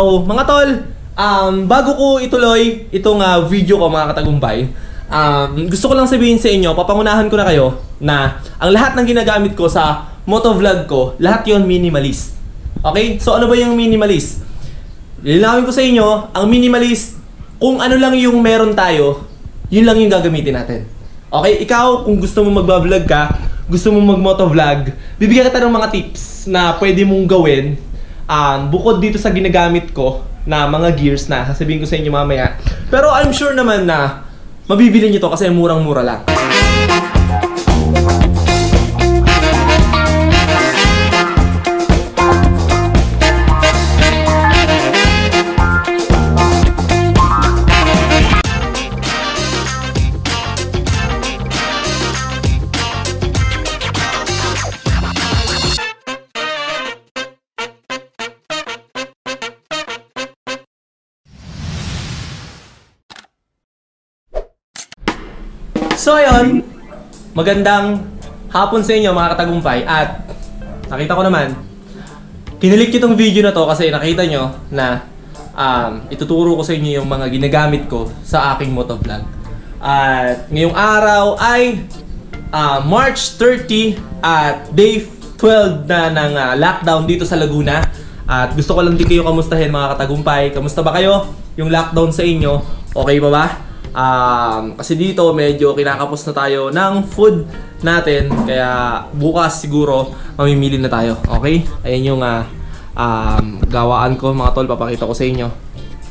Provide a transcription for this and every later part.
So, mga tol, um, bago ko ituloy itong ah, video ko mga katagumpay, um, gusto ko lang sabihin sa inyo, papangunahan ko na kayo na ang lahat ng ginagamit ko sa motovlog ko, lahat yon minimalist. Okay? So, ano ba yung minimalist? Lilinawin ko sa inyo, ang minimalist, kung ano lang yung meron tayo, yun lang yung gagamitin natin. Okay? Ikaw, kung gusto mo magbablog ka, gusto mo mag-motovlog, bibigyan kita ng mga tips na pwede mong gawin um, bukod dito sa ginagamit ko na mga gears na sasabihin ko sa inyo mamaya. Pero I'm sure naman na mabibili nyo to kasi murang-mura lang. Magandang hapon sa inyo mga katagumpay at nakita ko naman, kinilik itong video na to kasi nakita nyo na um, ituturo ko sa inyo yung mga ginagamit ko sa aking motovlog. At ngayong araw ay ah, March 30 at day 12 na ng ah, lockdown dito sa Laguna. At gusto ko lang din kayo kamustahin mga katagumpay. Kamusta ba kayo? Yung lockdown sa inyo, okay pa ba? Um, kasi dito medyo kinakapos na tayo ng food natin kaya bukas siguro mamimili na tayo. Okay? Ayan yung ah, um, gawaan ko mga tol, papakita ko sa inyo.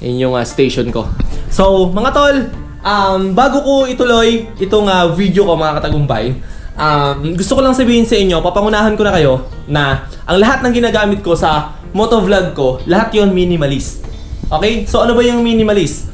Ayan yung ah, station ko. So, mga tol, um, bago ko ituloy itong ah, video ko mga katagumpay, um, gusto ko lang sabihin sa inyo, papangunahan ko na kayo na ang lahat ng ginagamit ko sa motovlog ko, lahat yon minimalist. Okay? So ano ba yung minimalist?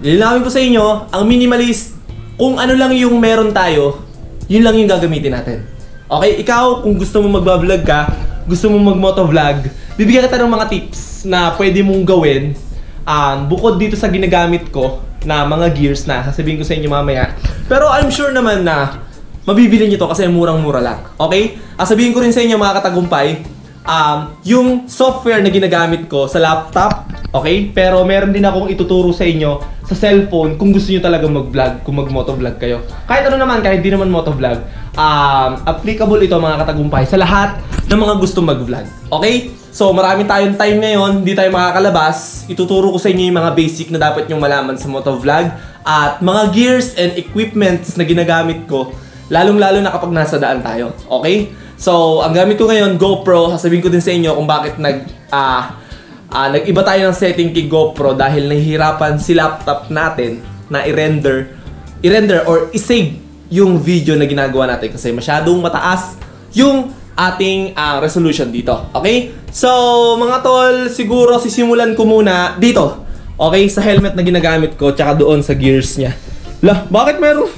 Lilinawin ko sa inyo, ang minimalist, kung ano lang yung meron tayo, yun lang yung gagamitin natin. Okay? Ikaw, kung gusto mo magbablog ka, gusto mo magmotovlog, bibigyan kita ng mga tips na pwede mong gawin um, bukod dito sa ginagamit ko na mga gears na sasabihin ko sa inyo mamaya. Pero I'm sure naman na mabibili nyo to kasi murang-mura lang. Okay? Ah, sabihin ko rin sa inyo mga katagumpay, um, yung software na ginagamit ko sa laptop, okay? Pero meron din akong ituturo sa inyo sa cellphone kung gusto nyo talaga mag-vlog, kung mag-motovlog kayo. Kahit ano naman, kahit di naman motovlog, um, applicable ito mga katagumpay sa lahat ng mga gusto mag-vlog. Okay? So, marami tayong time ngayon, hindi tayo makakalabas. Ituturo ko sa inyo yung mga basic na dapat nyong malaman sa motovlog at mga gears and equipments na ginagamit ko, lalong-lalo na kapag nasa daan tayo. Okay? So, ang gamit ko ngayon, GoPro. Sasabihin ko din sa inyo kung bakit nag, ah, ah, nag-iba tayo ng setting kay GoPro dahil nahihirapan si laptop natin na i-render, i-render or i-save yung video na ginagawa natin kasi masyadong mataas yung ating ah, resolution dito. Okay? So, mga tol, siguro sisimulan ko muna dito. Okay? Sa helmet na ginagamit ko tsaka doon sa gears niya. Lah, bakit meron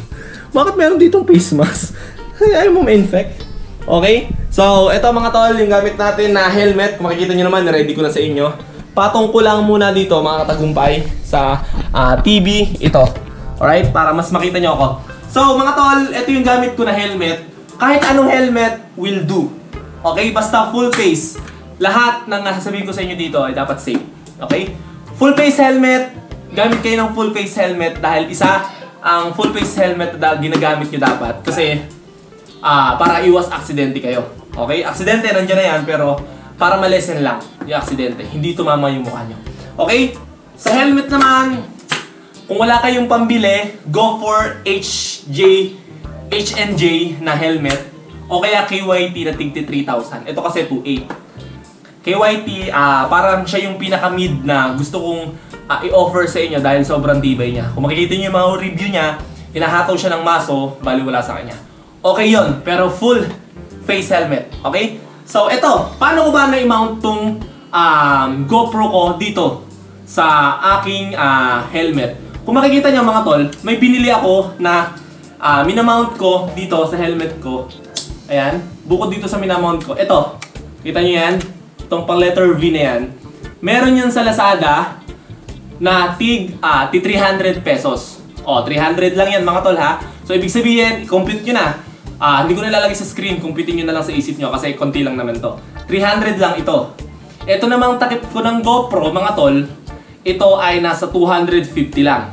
bakit meron ditong face mask? Ayaw mo ma-infect? Okay? So, ito mga tol, yung gamit natin na helmet. Kung makikita nyo naman, ready ko na sa inyo. Patong ko lang muna dito, mga katagumpay, sa ah, TV. Ito. Alright? Para mas makita nyo ako. So, mga tol, ito yung gamit ko na helmet. Kahit anong helmet will do. Okay? Basta full face. Lahat ng sasabihin ko sa inyo dito ay dapat safe. Okay? Full face helmet. Gamit kayo ng full face helmet dahil isa ang full face helmet na ginagamit nyo dapat. Kasi ah para iwas aksidente kayo. Okay? Aksidente, nandiyan na yan, pero para malesen lang yung aksidente. Hindi tumama yung mukha nyo. Okay? Sa helmet naman, kung wala kayong pambili, go for HJ, HNJ na helmet o kaya KYT na tigti 3,000. Ito kasi 2,800. KYT, ah parang siya yung pinaka-mid na gusto kong ah, i-offer sa inyo dahil sobrang tibay niya. Kung makikita niyo yung mga review niya, hinahataw siya ng maso, bali wala sa kanya. Okay yon pero full face helmet. Okay? So, ito, paano ko ba na-mount tong um, GoPro ko dito sa aking ah, helmet? Kung makikita niyo mga tol, may binili ako na ah, minamount ko dito sa helmet ko. Ayan, bukod dito sa minamount ko. Ito, kita niyo yan? Itong pang letter V na yan. Meron yan sa Lazada na tig ah, tig 300 pesos. O, 300 lang yan mga tol ha. So, ibig sabihin, i-complete nyo na. Ah, hindi ko nilalagay sa screen, computein nyo na lang sa isip nyo kasi konti lang naman to. 300 lang ito. Ito namang takip ko ng GoPro, mga tol, ito ay nasa 250 lang.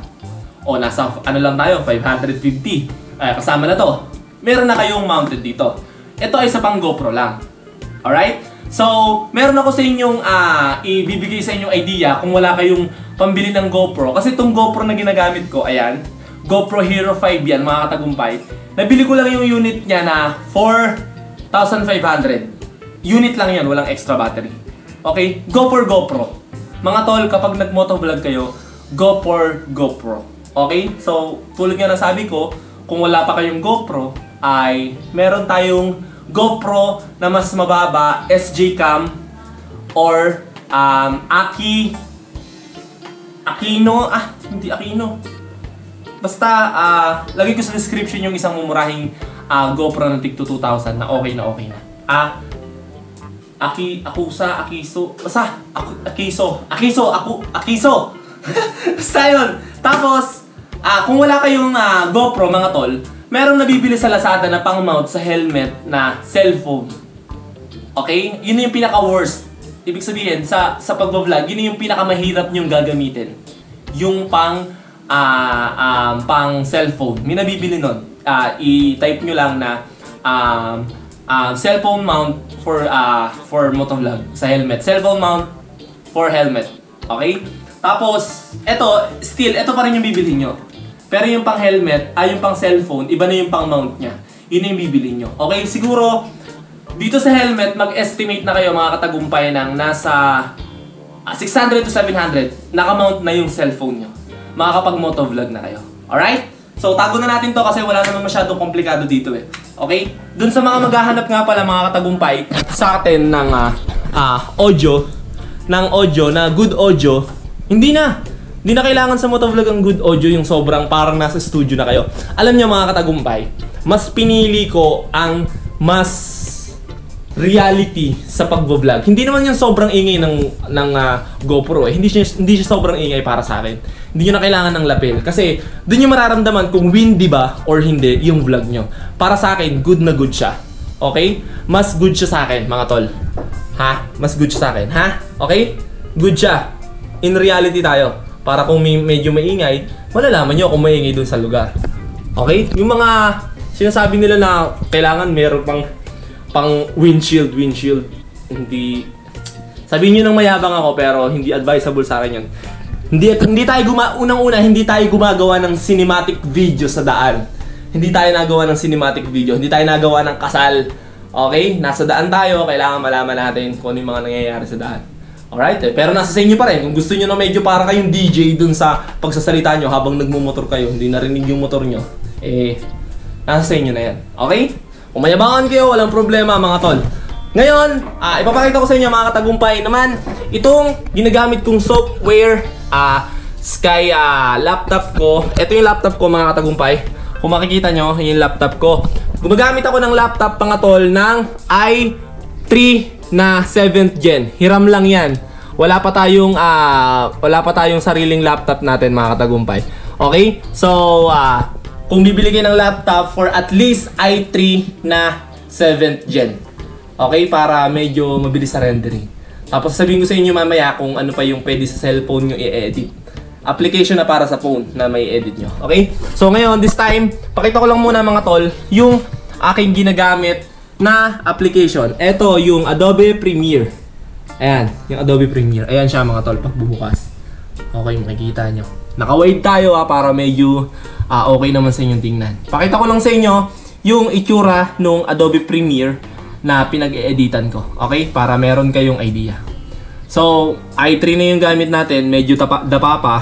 O nasa, ano lang tayo, 550. Ay, kasama na to. Meron na kayong mounted dito. Ito ay sa pang GoPro lang. Alright? So, meron ako sa inyong ah, ibibigay sa inyong idea kung wala kayong pambili ng GoPro. Kasi itong GoPro na ginagamit ko, ayan, GoPro Hero 5 yan, mga katagumpay. Nabili ko lang yung unit niya na 4,500. Unit lang yan, walang extra battery. Okay? Go for GoPro. Mga tol, kapag nag-motovlog kayo, go for GoPro. Okay? So, tulad nga na sabi ko, kung wala pa kayong GoPro, ay meron tayong GoPro na mas mababa, SJ Cam, or um, Aki, Aquino, ah, hindi Aquino. Basta, ah, lagay ko sa description yung isang mumurahing ah, GoPro ng Tig 2000 na okay na okay na. Ah, Aki, Akusa, Akiso, basta, Aku, Akiso, Akiso, Aku, Akiso! basta yun. Tapos, ah, kung wala kayong ah, GoPro mga tol, merong nabibili sa Lazada na pang mount sa helmet na cellphone. Okay? Yun yung pinaka-worst. Ibig sabihin, sa, sa pagbablog, yun yung pinakamahirap nyong gagamitin. Yung pang, ah, um, pang cellphone. May nabibili nun. Ah, i-type nyo lang na um, ah, cellphone mount for ah, for motovlog sa helmet. Cellphone mount for helmet. Okay? Tapos, eto, still, eto pa rin yung bibili nyo. Pero yung pang helmet, ay yung pang cellphone, iba na yung pang mount niya. Yun yung bibili nyo. Okay, siguro, dito sa helmet, mag-estimate na kayo mga katagumpay ng nasa ah, 600 to 700. Nakamount na yung cellphone nyo. Makakapag-motovlog na kayo. Alright? So, tago na natin to kasi wala naman masyadong komplikado dito eh. Okay? Dun sa mga maghahanap nga pala mga katagumpay sa atin ng ah, ah, audio, ng audio na good audio, hindi na. Hindi na kailangan sa motovlog ang good audio yung sobrang parang nasa studio na kayo. Alam niyo mga katagumpay, mas pinili ko ang mas reality sa pagvo-vlog. Hindi naman yung sobrang ingay ng ng ah, GoPro eh. Hindi siya hindi siya sobrang ingay para sa akin. Hindi niyo na kailangan ng lapel kasi doon niyo mararamdaman kung windy ba or hindi yung vlog niyo. Para sa akin, good na good siya. Okay? Mas good siya sa akin, mga tol. Ha? Mas good siya sa akin, ha? Okay? Good siya. In reality tayo. Para kung may, medyo maingay, malalaman nyo kung maingay dun sa lugar. Okay? Yung mga sinasabi nila na kailangan meron pang pang windshield, windshield. Hindi Sabihin niyo nang mayabang ako pero hindi advisable sa akin 'yun. Hindi hindi tayo guma unang-una hindi tayo gumagawa ng cinematic video sa daan. Hindi tayo nagawa ng cinematic video, hindi tayo nagawa ng kasal. Okay? Nasa daan tayo, kailangan malaman natin kung ano yung mga nangyayari sa daan. Alright? Eh, pero nasa sa inyo pa rin. Kung gusto niyo na medyo para kayong DJ dun sa pagsasalita nyo habang nagmumotor kayo, hindi narinig yung motor nyo, eh, nasa sa inyo na yan. Okay? Kung mayabangan kayo, walang problema mga tol. Ngayon, ah, ipapakita ko sa inyo mga katagumpay naman itong ginagamit kong software ah, Sky ah, laptop ko. Ito yung laptop ko mga katagumpay. Kung makikita nyo, yun yung laptop ko. Gumagamit ako ng laptop mga tol ng i3 na 7th gen. Hiram lang yan. Wala pa tayong ah, wala pa tayong sariling laptop natin mga katagumpay. Okay? So, ah, kung bibili kayo ng laptop for at least i3 na 7th gen. Okay? Para medyo mabilis sa rendering. Tapos sabihin ko sa inyo mamaya kung ano pa yung pwede sa cellphone nyo i-edit. Application na para sa phone na may edit nyo. Okay? So ngayon, this time, pakita ko lang muna mga tol, yung aking ginagamit na application. Ito yung Adobe Premiere. Ayan, yung Adobe Premiere. Ayan siya mga tol, pagbubukas. Okay, makikita nyo. Naka-wide tayo ah, para medyo ah, okay naman sa inyong tingnan. Pakita ko lang sa inyo yung itsura nung Adobe Premiere na pinag-e-editan ko. Okay? Para meron kayong idea. So, i3 na yung gamit natin, medyo tapa, dapa pa,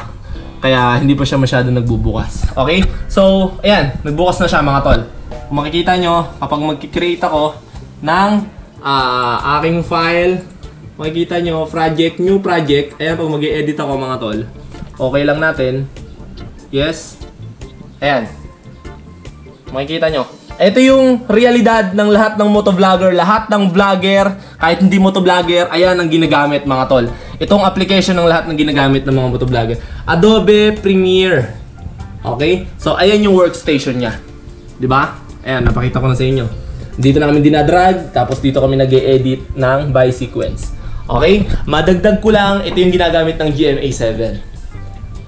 kaya hindi pa siya masyado nagbubukas. Okay? So, ayan, nagbukas na siya mga tol. Kung makikita nyo, kapag mag-create ako ng ah, aking file, makikita nyo, project, new project, ayan, pag mag edit ako mga tol, okay lang natin. Yes. Ayan. Makikita nyo. Ito yung realidad ng lahat ng motovlogger, lahat ng vlogger, kahit hindi motovlogger, ayan ang ginagamit mga tol. Itong application ng lahat ng ginagamit ng mga motovlogger. Adobe Premiere. Okay? So, ayan yung workstation niya. ba? Ayan, napakita ko na sa inyo. Dito na dinadrag, tapos dito kami nag edit ng by sequence. Okay? Madagdag ko lang, ito yung ginagamit ng GMA7.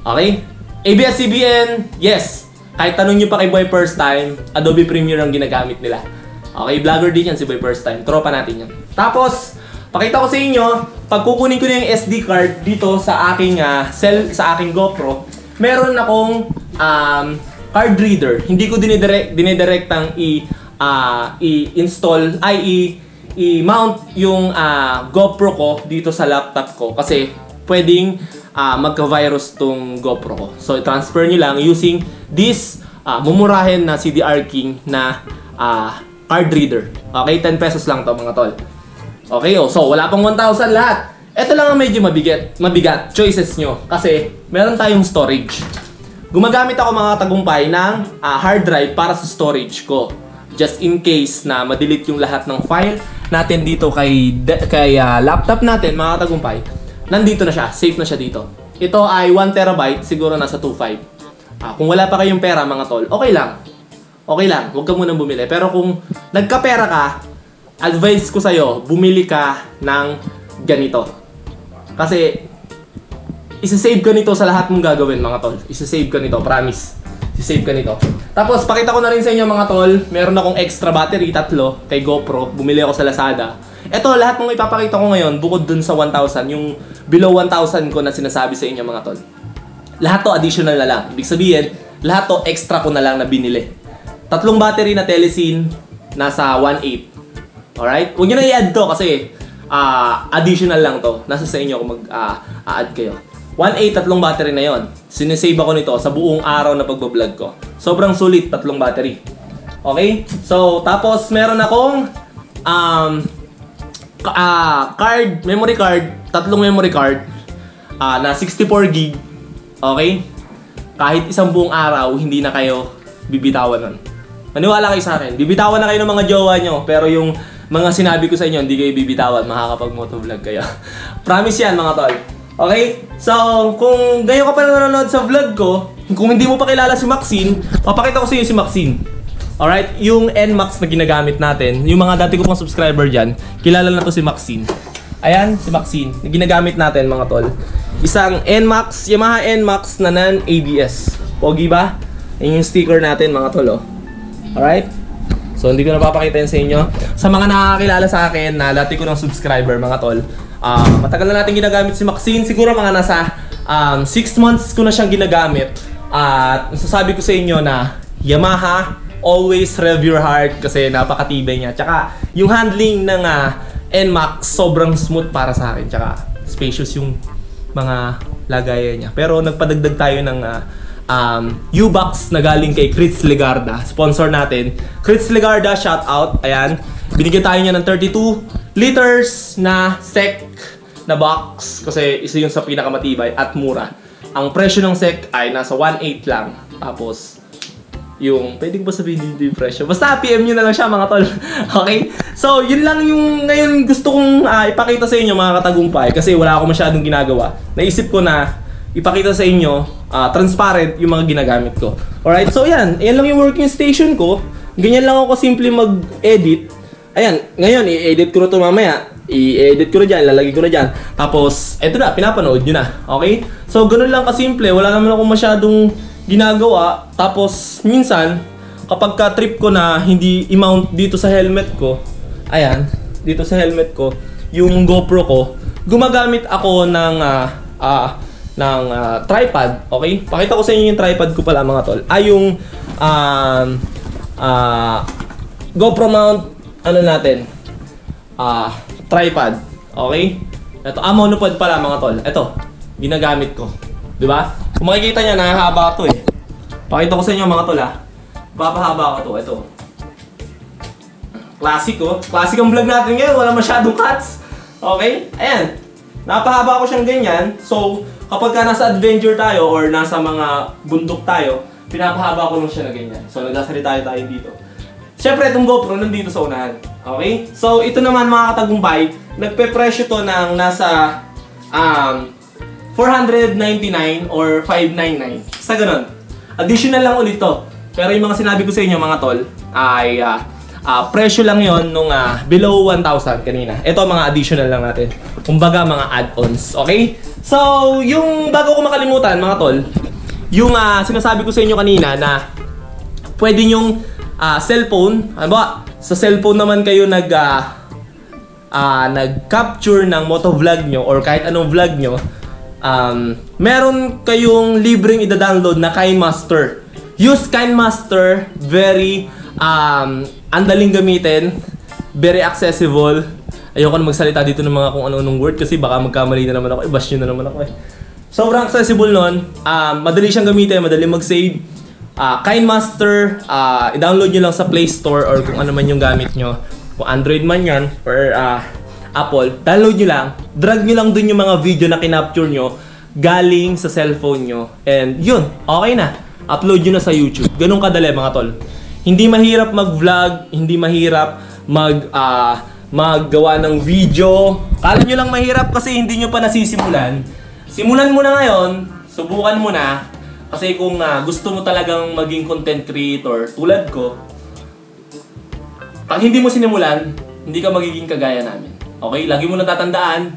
Okay? ABS-CBN, yes. Kahit tanong nyo pa kay Boy First Time, Adobe Premiere ang ginagamit nila. Okay, vlogger din yan si Boy First Time. Tropa natin yan. Tapos, pakita ko sa inyo, pag kukunin ko na yung SD card dito sa aking ah, cell, sa aking GoPro, meron akong um, card reader. Hindi ko dinidirect, dinidirectang i, ah, i-install, ay i, i-mount yung ah, GoPro ko dito sa laptop ko kasi pwedeng ah, magka-virus tong GoPro ko. So, i-transfer nyo lang using this ah, mumurahin na CDR King na ah, card reader. Okay, 10 pesos lang to mga tol. Okay, oh, so wala pang 1,000 lahat. Ito lang ang medyo mabigat, mabigat choices nyo kasi meron tayong storage. Gumagamit ako mga tagumpay ng ah, hard drive para sa storage ko. Just in case na ma-delete yung lahat ng file natin dito kay kay ah, laptop natin mga tagumpay. Nandito na siya, safe na siya dito. Ito ay 1 terabyte, siguro nasa 2.5. Ah, kung wala pa kayong pera mga tol, okay lang. Okay lang, huwag ka munang bumili. Pero kung nagkapera ka, advice ko sa'yo, bumili ka ng ganito. Kasi, isa-save ka nito sa lahat mong gagawin mga tol. Isa-save ka nito, promise. Isa-save ka nito. Tapos, pakita ko na rin sa inyo mga tol, meron akong extra battery, tatlo, kay GoPro. Bumili ako sa Lazada. Ito, lahat ng ipapakita ko ngayon, bukod dun sa 1,000, yung below 1,000 ko na sinasabi sa inyo mga tol. Lahat to additional na lang. Ibig sabihin, lahat to extra ko na lang na binili. Tatlong battery na Telecine, nasa 1.8. Alright? Huwag nyo na i-add to kasi ah, additional lang to. Nasa sa inyo kung mag-add kayo. 1.8 tatlong battery na yon. Sinesave ako nito sa buong araw na pagbablog ko. Sobrang sulit, tatlong battery. Okay? So, tapos meron akong um, ah, card, memory card, tatlong memory card ah, na 64 gig. Okay? Kahit isang buong araw, hindi na kayo bibitawan nun. Maniwala kayo sa akin. Bibitawan na kayo ng mga jowa nyo. Pero yung mga sinabi ko sa inyo, hindi kayo bibitawan. Makakapag motovlog kayo. Promise yan mga tol. Okay? So, kung ngayon ka pa nanonood sa vlog ko, kung hindi mo pa kilala si Maxine, papakita ko sa inyo si Maxine. Alright? Yung NMAX na ginagamit natin, yung mga dati ko pang subscriber dyan, kilala na to si Maxine. Ayan, si Maxine. Na ginagamit natin mga tol. Isang NMAX, Yamaha NMAX na non-ABS. Pogi ba? Yan yung sticker natin mga tol, oh. Alright? So, hindi ko napapakita yan sa inyo. Sa mga nakakilala sa akin na dati ko ng subscriber, mga tol, ah, matagal na natin ginagamit si Maxine. Siguro mga nasa 6 months ko na siyang ginagamit. At masasabi ko sa inyo na Yamaha, always rev your heart kasi napakatibay niya. Tsaka, yung handling ng ah, NMAX, sobrang smooth para sa akin. Tsaka, spacious yung mga lagayan niya. Pero nagpadagdag tayo ng ah, um, U-Box na galing kay Chris Legarda. Sponsor natin. Chris Legarda, shout out. Ayan. Binigyan tayo niya ng 32 liters na sec na box kasi isa yun sa pinakamatibay at mura. Ang presyo ng sec ay nasa 1.8 lang. Tapos, yung, pwede ko ba sabihin dito yung presyo? Basta PM nyo na lang siya mga tol. okay? So, yun lang yung ngayon gusto kong ah, ipakita sa inyo mga katagumpay kasi wala ako masyadong ginagawa. Naisip ko na ipakita sa inyo ah, transparent yung mga ginagamit ko. Alright? So, yan. Yan lang yung working station ko. Ganyan lang ako simple mag-edit. Ayan, ngayon, i-edit ko na to mamaya. I-edit ko na dyan, lalagay ko na dyan. Tapos, eto na, pinapanood nyo na. Okay? So, ganun lang kasimple. Wala naman ako masyadong ginagawa. Tapos, minsan, kapag ka-trip ko na hindi i-mount dito sa helmet ko, ayan, dito sa helmet ko, yung GoPro ko, gumagamit ako ng ah, ah, ng ah, tripod, okay? Pakita ko sa inyo yung tripod ko pala mga tol. Ay yung um, ah, GoPro mount ano natin? Ah, tripod, okay? Ito, ah, monopod pala mga tol. Ito, ginagamit ko. 'Di ba? Kung makikita niya, nakahaba to eh. Pakita ko sa inyo mga tol ah. Papahaba ko to. Ito. Classic oh. Classic ang vlog natin ngayon. Wala masyadong cuts. Okay? Ayan. Napahaba ko siyang ganyan. So, kapag ka nasa adventure tayo or nasa mga bundok tayo, pinapahaba ko lang siya na ganyan. So, nagsasalita tayo dito. Siyempre, itong GoPro nandito sa unahan. Okay? So, ito naman mga katagumpay, nagpe-presyo to ng nasa um, 499 or 599. Sa ganun. Additional lang ulit to. Pero yung mga sinabi ko sa inyo mga tol, ay ah, Ah, presyo lang yon nung ah, below 1,000 kanina. Ito mga additional lang natin. Kumbaga mga add-ons, okay? So, yung bago ko makalimutan mga tol, yung ah, sinasabi ko sa inyo kanina na pwede yung ah, cellphone, ano ba? Sa cellphone naman kayo nag ah, ah, nag-capture ng motovlog nyo or kahit anong vlog nyo, um, meron kayong libreng ida-download na KineMaster. Use KineMaster, very um, andaling gamitin, very accessible. Ayoko na magsalita dito ng mga kung ano-anong word kasi baka magkamali na naman ako, i-bash nyo na naman ako eh. Sobrang accessible nun, um, madali siyang gamitin, madali mag-save. Ah, KineMaster, ah, i-download nyo lang sa Play Store or kung ano man yung gamit nyo. Kung Android man yan or ah, Apple, download nyo lang. Drag nyo lang dun yung mga video na kinapture nyo galing sa cellphone nyo. And yun, okay na. Upload nyo na sa YouTube. Ganun kadali mga tol. Hindi mahirap mag-vlog, hindi mahirap mag ah, maggawa ng video. Kala nyo lang mahirap kasi hindi nyo pa nasisimulan. Simulan mo na ngayon, subukan mo na. Kasi kung ah, gusto mo talagang maging content creator tulad ko, pag hindi mo sinimulan, hindi ka magiging kagaya namin. Okay? Lagi mo lang tatandaan,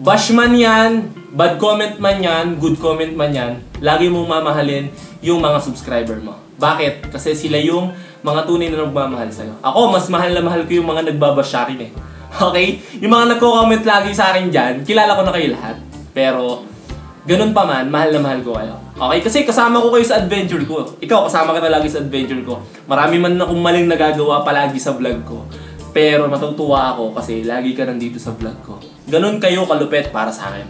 bash man yan, bad comment man yan, good comment man yan, lagi mong mamahalin yung mga subscriber mo. Bakit? Kasi sila yung mga tunay na nagmamahal sa'yo. Ako, mas mahal na mahal ko yung mga nagbabash sa akin eh. Okay? Yung mga nagko-comment lagi sa akin dyan, kilala ko na kayo lahat. Pero, ganun pa man, mahal na mahal ko kayo. Okay? Kasi kasama ko kayo sa adventure ko. Ikaw, kasama ka na lagi sa adventure ko. Marami man akong maling nagagawa palagi sa vlog ko. Pero natutuwa ako kasi lagi ka nandito sa vlog ko. Ganun kayo kalupet para sa akin.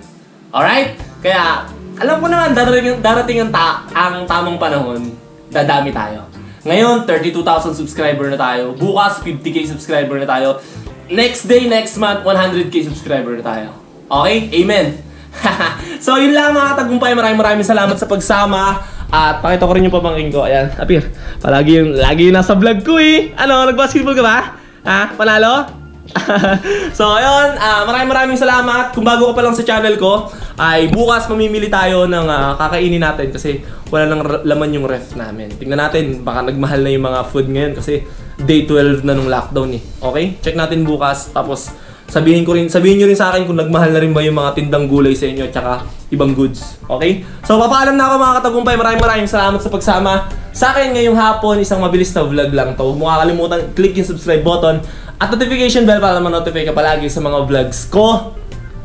Alright? Kaya, alam ko naman, darating, darating ang, ta- ang tamang panahon, dadami tayo. Ngayon, 32,000 subscriber na tayo. Bukas, 50k subscriber na tayo. Next day, next month, 100k subscriber na tayo. Okay? Amen! so, yun lang mga katagumpay. Maraming maraming salamat sa pagsama. At pakita ko rin yung pamangkin ko. Ayan, apir. Palagi yung, lagi yung nasa vlog ko eh. Ano, nag-basketball ka ba? Ha? Panalo? so, ayun. ah, maraming maraming salamat. Kung bago ka pa lang sa channel ko, ay bukas mamimili tayo ng ah, kakainin natin kasi wala nang laman yung ref namin. Tingnan natin, baka nagmahal na yung mga food ngayon kasi day 12 na nung lockdown eh. Okay? Check natin bukas. Tapos, sabihin ko rin, sabihin nyo rin sa akin kung nagmahal na rin ba yung mga tindang gulay sa inyo at saka ibang goods. Okay? So, papaalam na ako mga katagumpay. Maraming maraming salamat sa pagsama sa akin ngayong hapon. Isang mabilis na vlog lang to. Huwag mo kakalimutan, click yung subscribe button at notification bell para ma-notify ka palagi sa mga vlogs ko.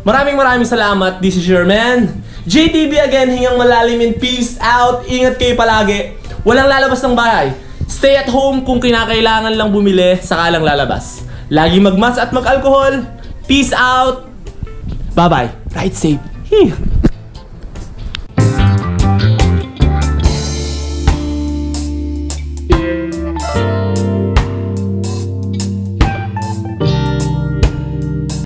Maraming maraming salamat. This is your man, JTB again. Hingang malalim in peace out. Ingat kayo palagi. Walang lalabas ng bahay. Stay at home kung kinakailangan lang bumili, saka lang lalabas. Lagi magmask at mag-alcohol. Peace out. Bye-bye. Ride safe. Hee.